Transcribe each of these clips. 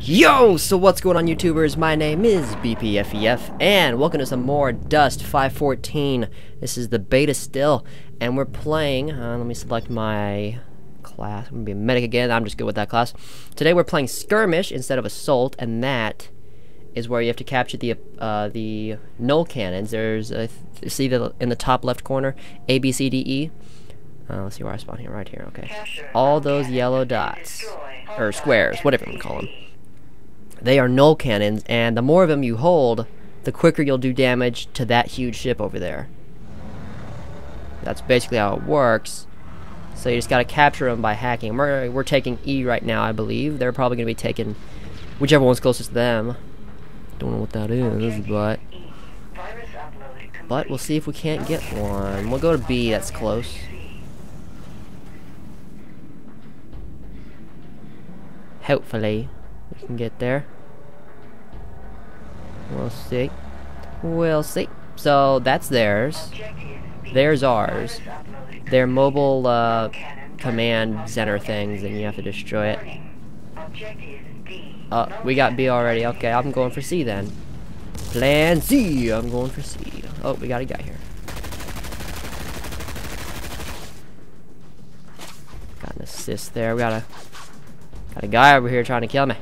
Yo, so what's going on YouTubers? My name is BPFEF and welcome to some more Dust 514. This is the beta still and we're playing, uh, let me select my class, I'm to be a medic again, I'm just good with that class. Today we're playing Skirmish instead of Assault and that is where you have to capture the uh, the null cannons. There's, a, see the, in the top left corner, A, B, C, D, E. Uh, let's see where I spawn here, right here, okay. All those yellow dots, or squares, whatever you want to call them. They are null cannons, and the more of them you hold, the quicker you'll do damage to that huge ship over there. That's basically how it works. So you just gotta capture them by hacking. We're, we're taking E right now, I believe. They're probably gonna be taking whichever one's closest to them. Don't know what that is, but. Virus upload complete. but we'll see if we can't get one. We'll go to B. That's close. Hopefully, we can get there. We'll see. We'll see. So that's theirs. There's ours. They're mobile uh, command center things, and you have to destroy it. Uh, we got B already. Okay, I'm going for C then. Plan C. I'm going for C. Oh, we got a guy here. Got an assist there. We got a got a guy over here trying to kill me.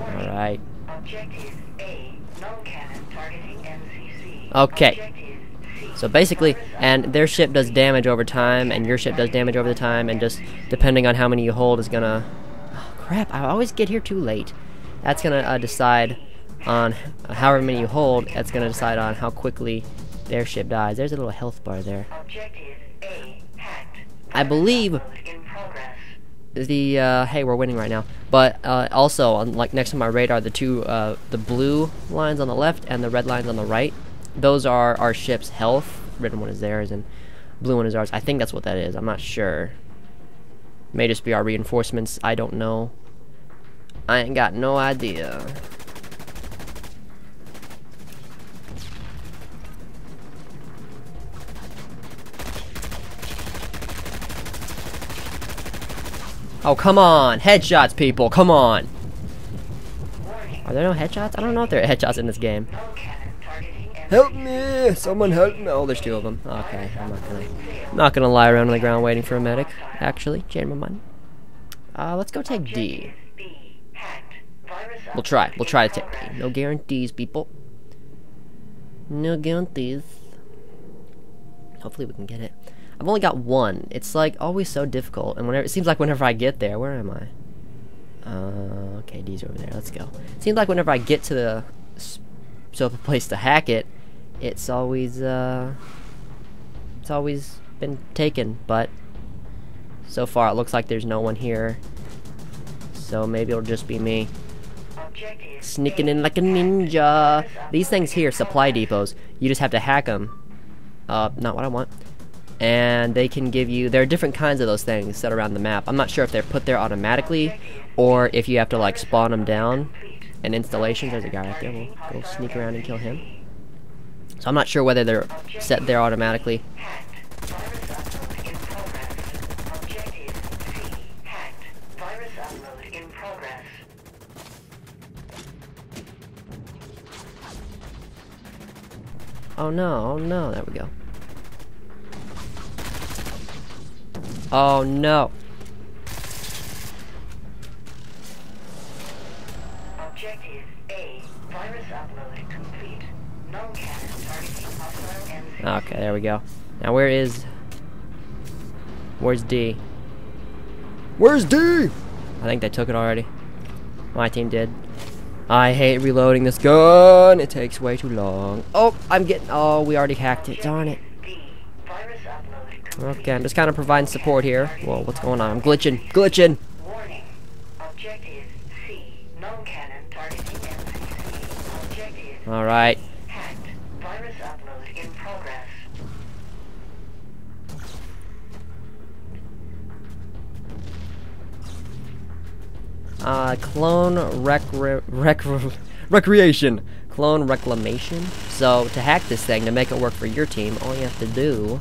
All right. Objective A. Null cannon targeting MCC. Okay. So basically, and their ship does damage over time, and your ship does damage over the time, and just depending on how many you hold is gonna. Oh, crap! I always get here too late. That's gonna uh, decide on however many you hold. That's gonna decide on how quickly their ship dies. There's a little health bar there. Objective. I believe the uh, hey, we're winning right now. But uh, also, on like next to my radar, the two uh, the blue lines on the left and the red lines on the right. Those are our ship's health. Red one is theirs, and blue one is ours. I think that's what that is. I'm not sure. May just be our reinforcements. I don't know. I ain't got no idea. Oh, come on. Headshots, people. Come on. Are there no headshots? I don't know if there are headshots in this game. Help me! Someone help me! Oh, there's two of them. Okay, I'm not gonna, not gonna lie around on the ground waiting for a medic. Actually, change my mind. Uh, let's go take D. We'll try. We'll try to take D. No guarantees, people. No guarantees. Hopefully we can get it. I've only got one. It's like always so difficult, and whenever it seems like whenever I get there, where am I? Uh, okay, D's over there. Let's go. Seems like whenever I get to the s- so a place to hack it, it's always uh, it's always been taken. But so far, it looks like there's no one here. So maybe it'll just be me sneaking in like a ninja. These things here, supply depots, you just have to hack them. Uh, not what I want. And they can give you, there are different kinds of those things set around the map. I'm not sure if they're put there automatically or if you have to like spawn them down. And installations, there's a guy right there, we'll go sneak around and kill him. So I'm not sure whether they're set there automatically. Oh no, oh no, there we go. Oh no. Objective A. Virus upload complete. Null cannon targeting hostile MCC. Okay, there we go. Now where is... Where's D? Where's D? I think they took it already. My team did. I hate reloading this gun. It takes way too long. Oh, I'm getting... Oh, we already hacked it. Darn it. D. Virus upload complete. Okay, I'm just kind of providing support here. Whoa, what's going on? I'm glitching. Glitching. Warning. Objective C. Alright. Virus upload in progress. Uh, clone rec... rec... recreation. Clone reclamation. So, to hack this thing, to make it work for your team, all you have to do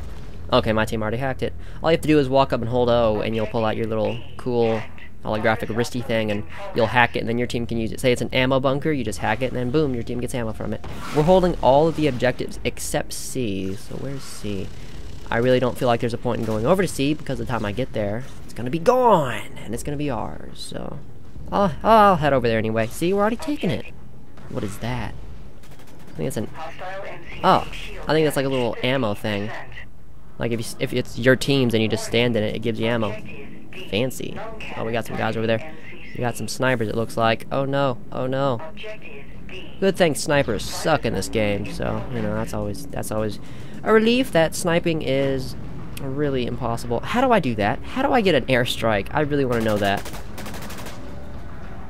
Okay, my team already hacked it. All you have to do is walk up and hold O, and you'll pull out your little cool holographic wristy thing, and you'll hack it, and then your team can use it. Say it's an ammo bunker, you just hack it, and then boom, your team gets ammo from it. We're holding all of the objectives except C. So where's C? I really don't feel like there's a point in going over to C because the time I get there, it's gonna be gone, and it's gonna be ours. So I'll, I'll head over there anyway. See, we're already taking it. What is that? I think it's an Oh, I think that's like a little ammo thing. 50%. Like if you, if it's your teams and you just stand in it, it gives you ammo. Fancy. Oh, we got some guys over there. We got some snipers. It looks like. Oh no. Oh no. Good thing snipers suck in this game. So you know that's always that's always a relief that sniping is really impossible. How do I do that? How do I get an airstrike? I really want to know that.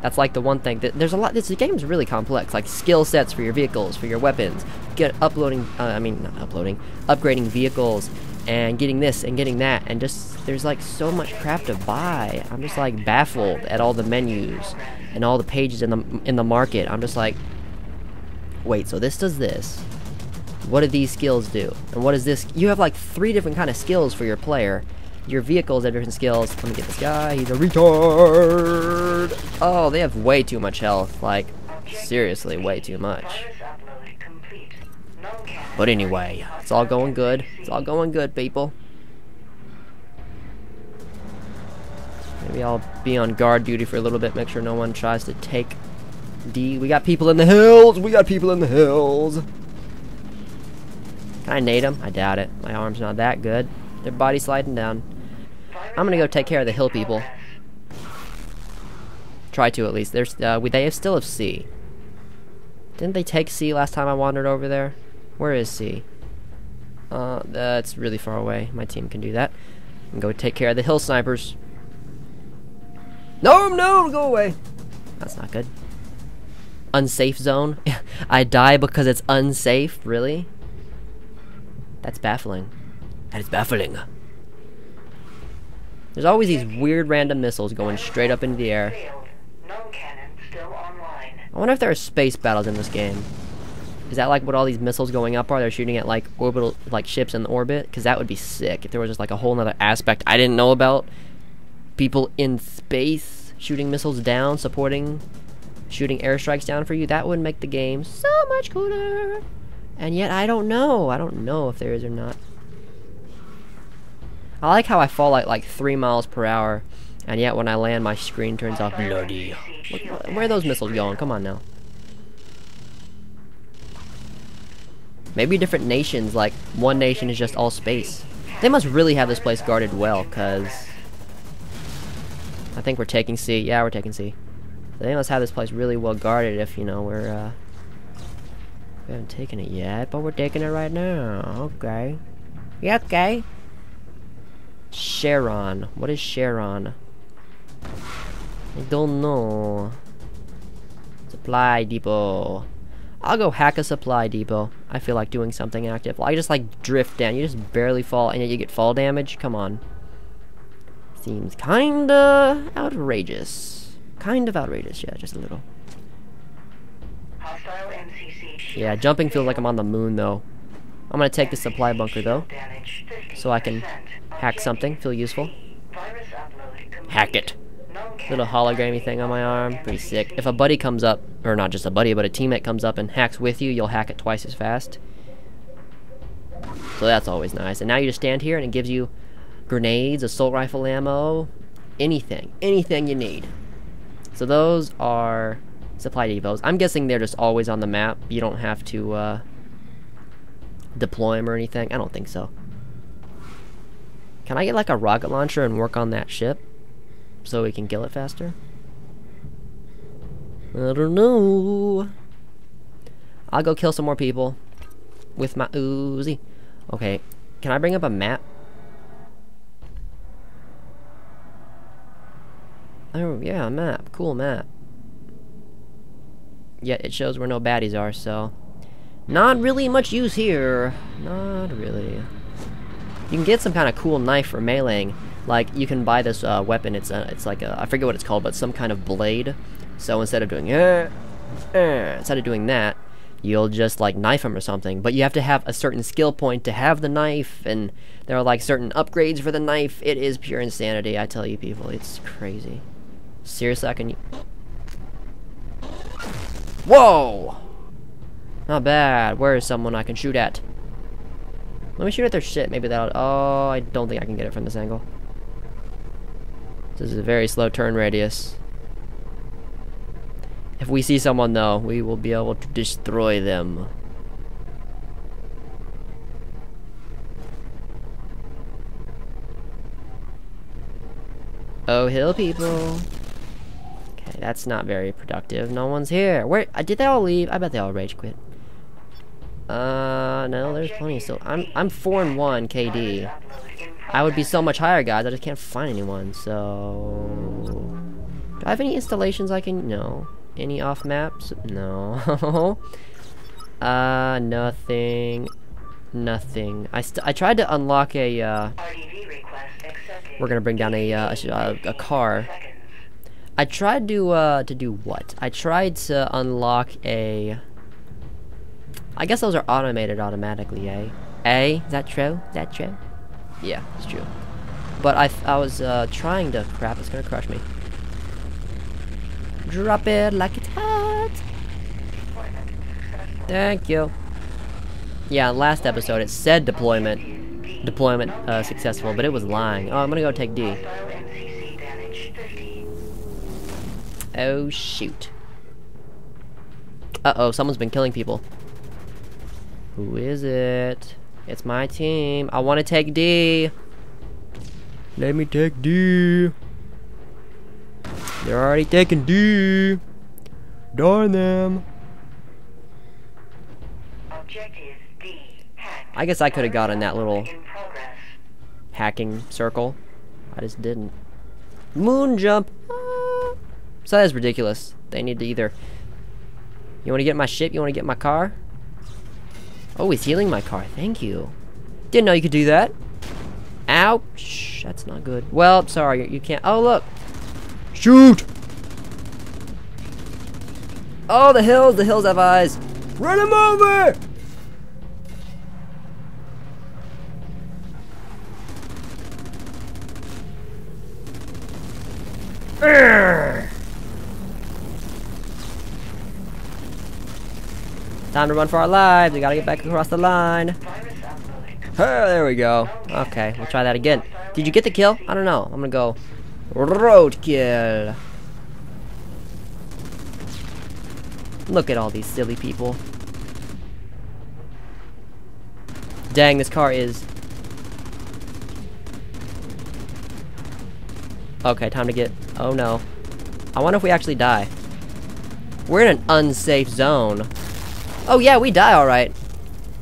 That's like the one thing that there's a lot. This game is really complex. Like skill sets for your vehicles, for your weapons. Get uploading. Uh, I mean, not uploading. Upgrading vehicles and getting this and getting that and just there's like so much crap to buy. I'm just like baffled at all the menus and all the pages in the in the market. I'm just like, wait. So this does this. What do these skills do? And what is this? You have like three different kind of skills for your player. Your vehicles have different skills. Let me get this guy. He's a retard. Oh, they have way too much health. Like, seriously, way too much. But anyway, it's all going good. It's all going good, people. Maybe I'll be on guard duty for a little bit, make sure no one tries to take D. We got people in the hills! We got people in the hills! Can I nade them? I doubt it. My arm's not that good. Their body sliding down. I'm gonna go take care of the hill people. Try to at least. There's uh, we, they have still have C. Didn't they take C last time I wandered over there? Where is C? Uh, that's really far away. My team can do that. And go take care of the hill snipers. No, no, go away. That's not good. Unsafe zone. I die because it's unsafe. Really? That's baffling. That is baffling. There's always these weird random missiles going straight up into the air. Failed. Null cannon still online. I wonder if there are space battles in this game. Is that like what all these missiles going up are? They're shooting at like orbital, like ships in the orbit? Because that would be sick if there was just like a whole nother aspect I didn't know about. People in space shooting missiles down, supporting, shooting airstrikes down for you. That would make the game so much cooler. And yet I don't know. I don't know if there is or not. I like how I fall at like three miles per hour, and yet when I land, my screen turns off bloody. Where are those missiles going? Come on now. Maybe different nations, like one nation is just all space. They must really have this place guarded well, cause I think we're taking C. Yeah, we're taking C. They must have this place really well guarded if you know we're uh we haven't taken it yet, but we're taking it right now. Okay. Yeah, okay. Sharon. What is Sharon? I don't know. Supply depot. I'll go hack a supply depot. I feel like doing something active. I just like drift down. You just barely fall and yet you get fall damage. Come on. Seems kinda outrageous. Kind of outrageous, yeah, just a little. Hostile MCC shield Yeah, jumping feels like I'm on the moon though. I'm gonna take the supply bunker though. so I can hack something, feel useful. C. Virus upload complete. Hack it. Little hologrammy thing on my arm. Pretty sick. If a buddy comes up, or not just a buddy, but a teammate comes up and hacks with you, you'll hack it twice as fast. So that's always nice. And now you just stand here and it gives you grenades, assault rifle ammo, anything. Anything you need. So those are supply depots. I'm guessing they're just always on the map. You don't have to uh, deploy them or anything. I don't think so. Can I get like a rocket launcher and work on that ship? So we can kill it faster? I don't know. I'll go kill some more people with my Uzi. Okay, can I bring up a map? Oh, yeah, a map. Cool map. Yeah, it shows where no baddies are, so... Not really much use here. Not really. You can get some kind of cool knife for meleeing. Like, you can buy this uh, weapon, it's a, it's like a, I forget what it's called, but some kind of blade. So instead of doing, eh, eh, instead of doing that, you'll just like knife them or something. But you have to have a certain skill point to have the knife, and there are like certain upgrades for the knife. It is pure insanity, I tell you, people. It's crazy. Seriously, I can. Whoa! Not bad. Where is someone I can shoot at? Let me shoot at their shit. Maybe that'll. Oh, I don't think I can get it from this angle. This is a very slow turn radius. If we see someone though, we will be able to destroy them. Oh, hill people. Okay, that's not very productive. No one's here. Where? Did they all leave? I bet they all rage quit. Uh, no, there's plenty still. I'm I'm four and one KD. I would be so much higher, guys. I just can't find anyone. So, do I have any installations I can? No. Any off maps? No. uh, nothing. Nothing. I I tried to unlock a. Uh, we're gonna bring down a uh, a, a car. I tried to uh, to do what? I tried to unlock a. I guess those are automated automatically, eh? A? Is that true? Is that true? Yeah, it's true. But I, I was uh, trying to... Crap, it's gonna crush me. Drop it like it's hot. Thank you. Yeah, last episode it said deployment. Deployment uh, successful, but it was lying. Oh, I'm gonna go take D. Oh, shoot. Uh-oh, someone's been killing people. Who is it? It's my team. I want to take D. Let me take D. They're already taking D. Darn them. I guess I could have gotten that little hacking circle. I just didn't. Moon jump. Ah. So that's ridiculous. They need to either. You want to get my ship? You want to get my car? Oh, he's healing my car. Thank you. Didn't know you could do that. Ouch. That's not good. Well, sorry. You can't. Oh, look. Shoot! Oh, the hills. The hills have eyes. Run him over! Urgh. Time to run for our lives. We gotta get back across the line. Oh, there we go. Okay, we'll try that again. Did you get the kill? I don't know. I'm gonna go roadkill. Look at all these silly people. Dang, this car is... Okay, time to get... Oh no. I wonder if we actually die. We're in an unsafe zone. Oh yeah, we die alright.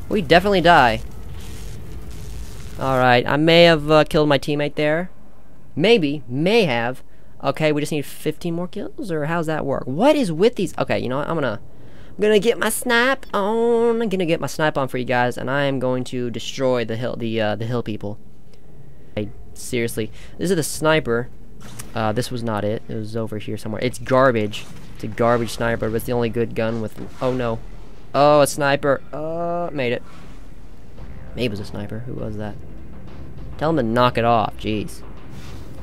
We definitely die. Alright, I may have uh, killed my teammate there. Maybe, may have. Okay, we just need 15 more kills, or how's that work? What is with these? Okay, you know what? I'm gonna, I'm gonna get my snipe on. I'm gonna get my snipe on for you guys, and I am going to destroy the hill, the uh, the hill people. Hey, seriously, this is the sniper. Uh, this was not it. It was over here somewhere. It's garbage. It's a garbage sniper, but it's the only good gun with. Oh no. Oh, a sniper. Uh, made it. Maybe it was a sniper. Who was that? Tell him to knock it off. Jeez.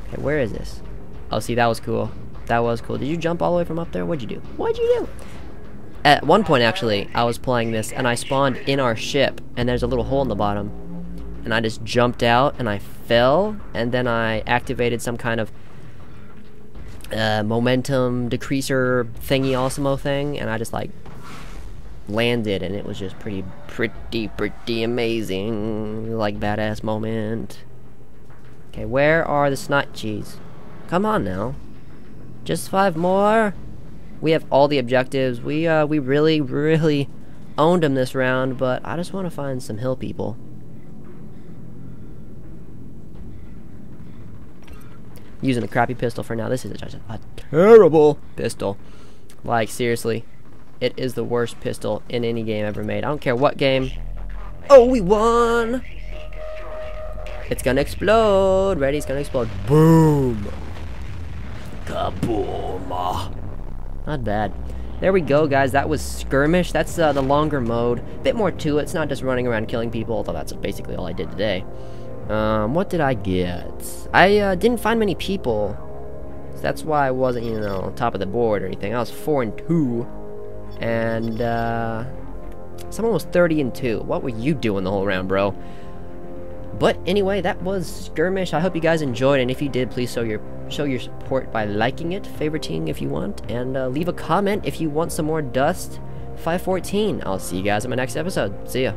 Okay, where is this? Oh, see, that was cool. That was cool. Did you jump all the way from up there? What'd you do? What'd you do? At one point, actually, I was playing this, and I spawned in our ship, and there's a little hole in the bottom. And I just jumped out, and I fell, and then I activated some kind of uh, momentum decreaser thingy awesome thing, and I just, like, landed and it was just pretty pretty pretty amazing. Like badass moment. Okay where are the snot cheese? Come on now. Just five more. We have all the objectives. We uh we really really owned them this round but I just want to find some hill people. Using a crappy pistol for now. This is a terrible pistol. Like seriously it is the worst pistol in any game ever made. I don't care what game. Oh, we won! It's gonna explode. Ready? It's gonna explode. Boom! Kaboom! Not bad. there we go, guys. That was Skirmish. That's uh, the longer mode. Bit more to it. It's not just running around killing people, although that's basically all I did today. Um, what did I get? I uh, didn't find many people. So that's why I wasn't, you know, top of the board or anything. I was 4 and 2. And, uh, someone was 30 and 2. What were you doing the whole round, bro? But anyway, that was Skirmish. I hope you guys enjoyed, and if you did, please show your show your support by liking it, favoriting if you want, and uh, leave a comment if you want some more Dust 514. I'll see you guys in my next episode. See ya.